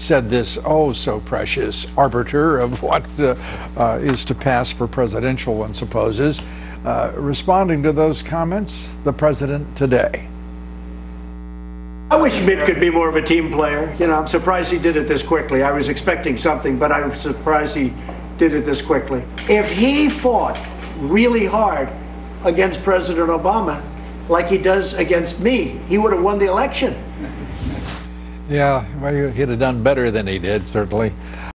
said this oh so precious arbiter of what uh, uh, is to pass for presidential one supposes. Uh, responding to those comments, the president today. I wish Mitt could be more of a team player. You know, I'm surprised he did it this quickly. I was expecting something, but I was surprised he did it this quickly. If he fought really hard against President Obama, like he does against me, he would have won the election. Yeah, well, he'd have done better than he did, certainly.